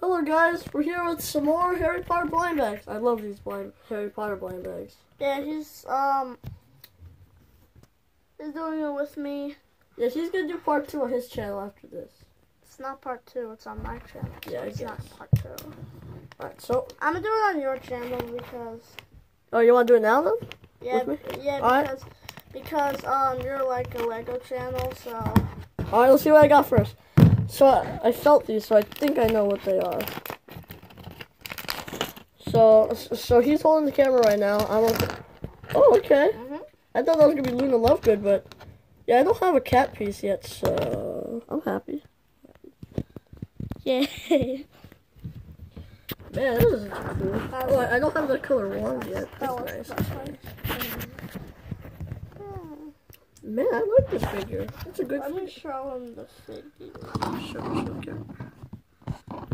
Hello guys, we're here with some more Harry Potter blind bags. I love these blind Harry Potter blind bags. Yeah, he's um he's doing it with me. Yeah, he's gonna do part two on his channel after this. It's not part two, it's on my channel. Yeah, it's not part two. Alright, so I'm gonna do it on your channel because oh you wanna do it now then? yeah, yeah, Alright. because because um you're like a Lego channel, so Alright, let's see what I got first. So I, I felt these, so I think I know what they are. So so he's holding the camera right now. I'm okay. Oh, okay. mhm. I thought that was gonna be Luna Lovegood, but yeah, I don't have a cat piece yet, so I'm happy. yeah. Man, this is cool. Oh, I don't have the color wand yet. That That's was- nice. that's nice. Man, I like this figure. It's a good Let me figure. show him the figure. Show, show, show.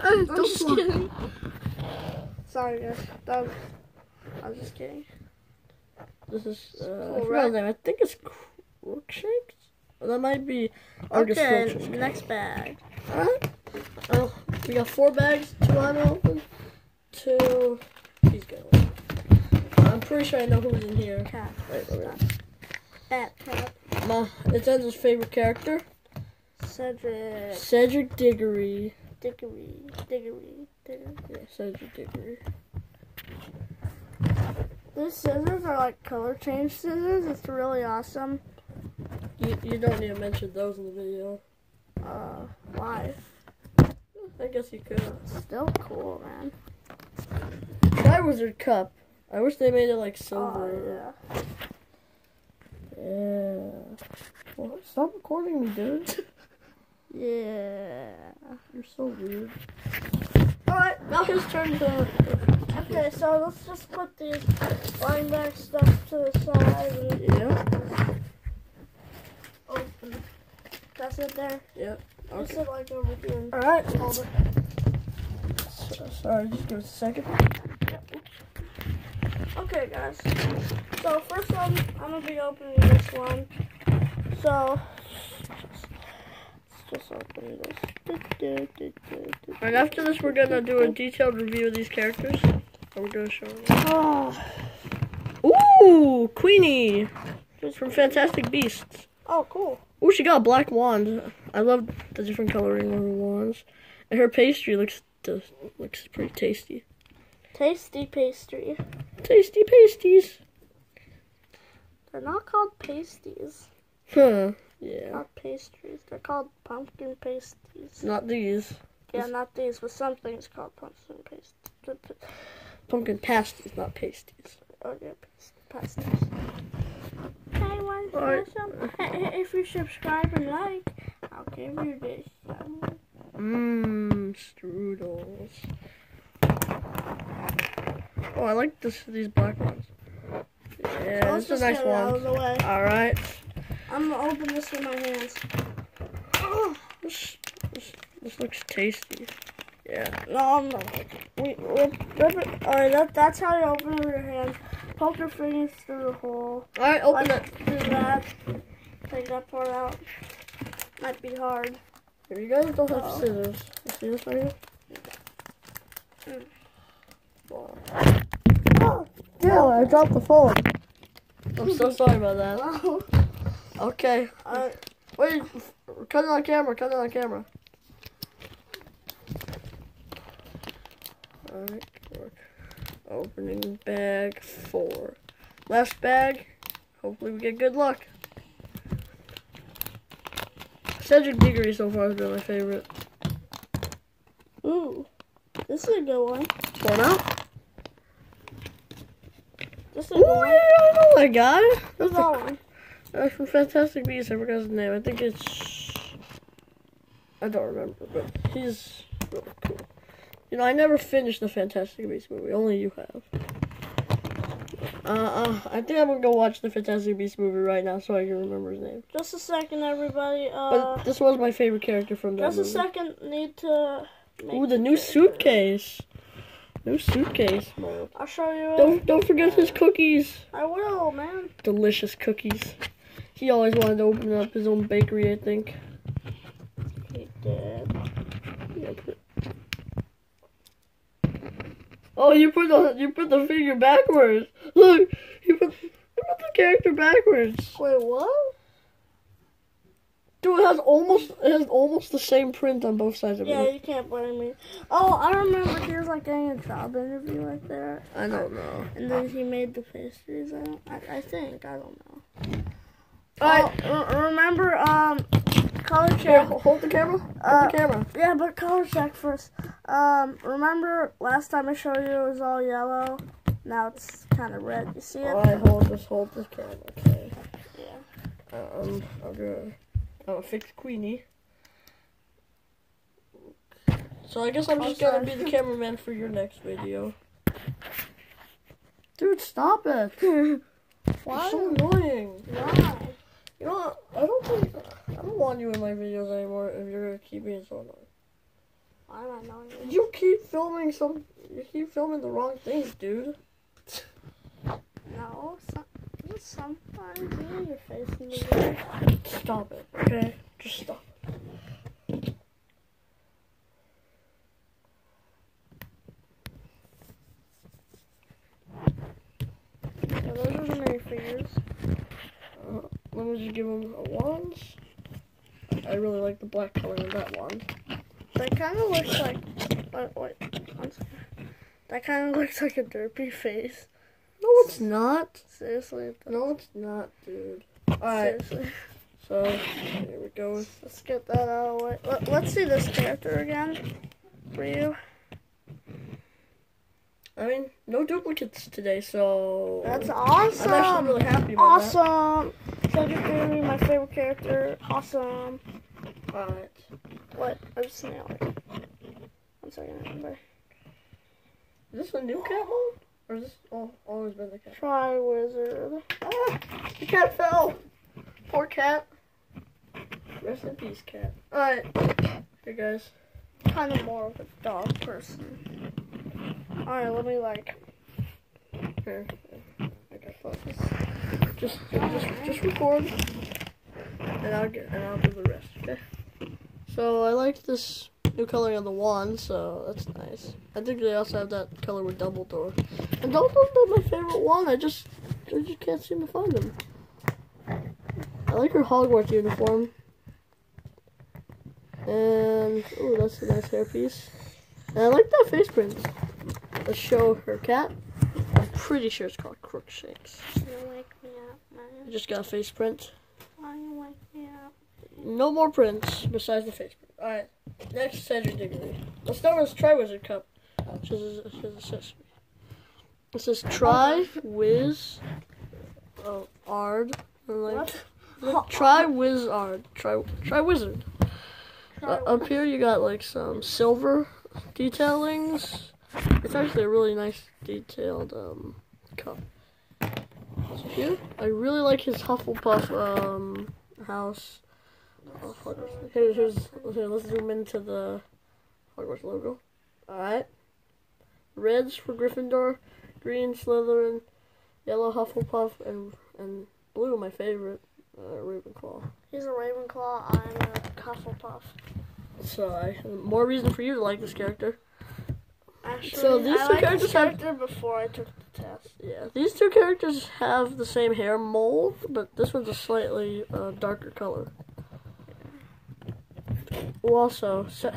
Hey, I'm don't just fly. kidding. Sorry guys. That was, I was just kidding. This is, uh, I Cool, forgot right? name. I think it's Crookshanks? Or that might be Argus Okay, next bag. Alright. Oh, we got four bags, two I'm open, two he's gonna open. I'm pretty sure I know who's in here. Cat. Wait, wait, wait. Bat My, it's Enzo's favorite character, Cedric. Cedric Diggory. Diggory. Diggory. Diggory. Yeah, Cedric Diggory. These scissors are like color change scissors. It's really awesome. You, you don't need to mention those in the video. Uh, why? I guess you could. Still cool, man. Sky Wizard Cup. I wish they made it like silver. Oh, yeah. Yeah. Well, stop recording me, dude. Yeah. You're so weird. Alright, now his turn to. Okay, so let's just put these back stuff to the side and Yeah. open. That's it there. Yep. Just Okay. sit like over here Alright. hold it. So, sorry, just give us a second. Okay, guys. So first one, I'm gonna be opening this one. So let's just open this. Alright, after this, we're gonna do a detailed review of these characters. And we're gonna show them. Oh, ah. Ooh, Queenie! From Fantastic Beasts. oh, cool. Ooh, she got a black wand. I love the different coloring of her wands. And her pastry looks looks pretty tasty. Tasty pastry. Tasty pasties. They're not called pasties. Huh. Yeah. Not pastries. They're called pumpkin pasties. Not these. Yeah, not these, but some things called pumpkin pasties. Pumpkin pasties, not pasties. Oh yeah, pas- pasties. Hey, one special. If you subscribe and like, I'll give you this. Mmm, strudels. Oh, I like this these black ones. Yeah, this is a nice get it out of one. Alright. I'm gonna open this with my hands. This, this, this looks tasty. Yeah. No, I'm not. Rip it. Alright, that, that's how you open it with your hands. Poke your fingers through the hole. Alright, open Like, it. do that. Take that part out. Might be hard. If you guys don't have Oh. scissors, you see this right here? Mm. Wow. Yeah, I dropped the phone. I'm so sorry about that. Okay. Alright. Wait, cut it on camera, cut it on camera. Alright. Opening bag four. Last bag. Hopefully we get good luck. Cedric Diggory so far has been my favorite. Ooh. This is a good one. One out. This is a Ooh, good yeah. I know that guy. That's that a, one? uh, from Fantastic Beasts. I forgot his name. I think it's. I don't remember, but he's really cool. You know, I never finished the Fantastic Beasts movie. Only you have. Uh, uh, I think I'm gonna go watch the Fantastic Beasts movie right now so I can remember his name. Just a second, everybody. Uh, But this was my favorite character from that just a second. Need to. Ooh, the new suitcase. New suitcase. I'll show you. Don't don't forget his cookies. I will, man. Delicious cookies. He always wanted to open up his own bakery, I think. He did. Yeah, put- Oh, you put the you put the figure backwards. Look, you put you put the character backwards. Wait, what? Dude, it has almost it has almost the same print on both sides of Yeah, it. Yeah, you can't blame me. Oh, I remember he was like getting a job interview like that, I don't know. and then he made the pastries. I, don't, I, I think I don't know. Alright, Oh, re- remember um, color here, check. ho- hold the camera. Hold Uh, the camera. Yeah, but color check first. Um, remember last time I showed you it was all yellow. Now it's kind of red. You see it? Alright, hold this, hold this camera. Okay. Yeah. Um, I'll Oh, I'll fix Queenie. So I guess I'm just Oh, gonna be the cameraman for your next video. Dude, stop it! Why? You're so annoying. Why? You know what? I don't think I don't want you in my videos anymore if you're gonna keep being so annoying. Why am I knowing you? You keep filming some. You keep filming the wrong things, dude. No, just sometimes know your face in the video. Stop it, okay? Just stop. Yeah, those are the mini figures. Uh, let me just give him a wand. I really like the black color of that wand. That kind of looks like. Wait, wait. That kind of looks like a derpy face. No, it's not. Seriously. No, it's not, dude. Alright, so here we go. Let's get that out of the way. Let, let's see this character again. For you. I mean, no duplicates today, so That's awesome! I'm awesome. actually really happy about Awesome. Cedric Diggory, my favorite character. Awesome. that. Alright. What? I just nailed it. One second, everybody. Is this a new cat mode? Or is this oh, always been the cat? Try Wizard. Ah, the cat fell. Poor cat. Rest in peace, cat. Alright. Here, guys. Kind of more of a dog person. Alright, let me like. Here. I got focus. Just, just, just record. And I'll get, and I'll do the rest, okay? So, I like this new coloring on the wand, so that's nice. I think they also have that color with Dumbledore. And Dumbledore's my favorite one. I just, I just can't seem to find him. I like her Hogwarts uniform. And, oh, that's a nice hairpiece. And I like that face print. Let's show her cat. I'm pretty sure it's called Crookshanks. You wake me up, I just got a face print. Why you wake me up? No more prints besides the face print. Alright, next Cedric Diggory. Let's start with Triwizard Cup. Which is, which is a sesame. It says Try Wiz oh, Ard. Like, What? like, try Wizard. Try Try Wizard. Uh, up here you got like some silver detailings. It's actually a really nice detailed um cup. So here, I really like his Hufflepuff um house. Oh. Here, here's here, let's zoom into the Hogwarts logo. Alright. Reds for Gryffindor, green Slytherin, yellow Hufflepuff, and and blue my favorite, uh, Ravenclaw. He's a Ravenclaw. I'm a Hufflepuff. So I more reason for you to like this character. Actually, So these I two liked characters this have- before I took the test. Yeah, these two characters have the same hair mold, but this one's a slightly uh, darker color. Well, also, Ce-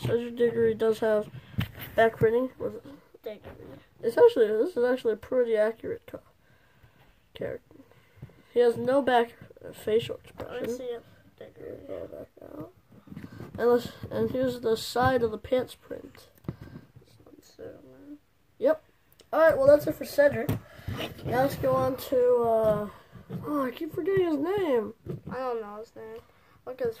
Cedric Diggory does have back printing. with- Diggory. It's actually this is actually a pretty accurate character. He has no back uh, facial expression. see it. Diggory. Go back out. And, and here's the side of the pants print. In. Alright, well that's it for Cedric. Now let's go on to uh oh I keep forgetting his name. I don't know his name. Look at his